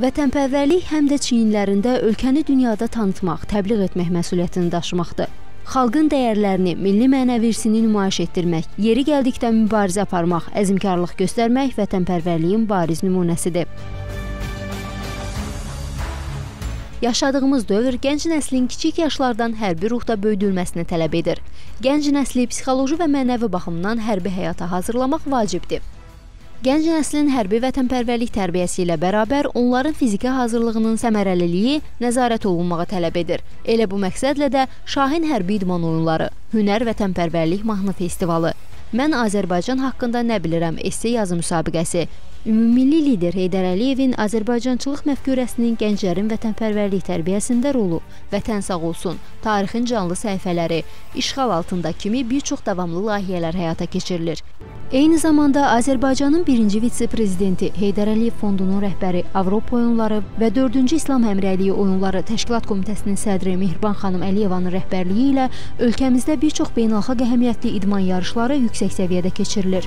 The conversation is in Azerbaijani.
Vətənpərvərlik həm də çiyinlərində ölkəni dünyada tanıtmaq, təbliğ etmək məsuliyyətini daşımaqdır. Xalqın dəyərlərini, milli mənəvi irsini nümayiş etdirmək, yeri gəldikdə mübarizə aparmaq, əzmkarlıq göstərmək vətənpərvərliyin bariz nümunəsidir. Yaşadığımız dövr gənc nəslin kiçik yaşlardan hərbi ruhda böyüdülməsini tələb edir. Gənc nəsli psixoloji və mənəvi baxımdan hərbi həyata hazırlamaq vacibdir. Gənc nəslin hərbi vətənpərvərlik tərbiyəsi ilə bərabər onların fiziki hazırlığının səmərəliliyi nəzarət olunmağı tələb edir. Elə bu məqsədlə də Şahin Hərbi İdman Oyunları, Hünər Vətənpərvərlik Mahnı Festivalı, Mən Azərbaycan haqqında nə bilirəm esse yazı müsabiqəsi, Ümummilli lider Heydər Əliyevin Azərbaycançılıq məfkurəsinin gənclərin vətənpərvərlik tərbiyəsində rolu, Vətən sağ olsun, tarixin canlı səhifələri, işğal altında kimi bir çox davamlı layihələr həyata keçirilir. Eyni zamanda Azərbaycanın birinci vitse-prezidenti Heydər Əliyev Fondunun rəhbəri, Avropa oyunları və 4-cü İslam Həmrəyliyi oyunları təşkilat komitəsinin sədri Mehriban xanım Əliyevanın rəhbərliyi ilə ölkəmizdə bir çox beynəlxalq əhəmiyyətli idman yarışları yüksək səviyyədə keçirilir.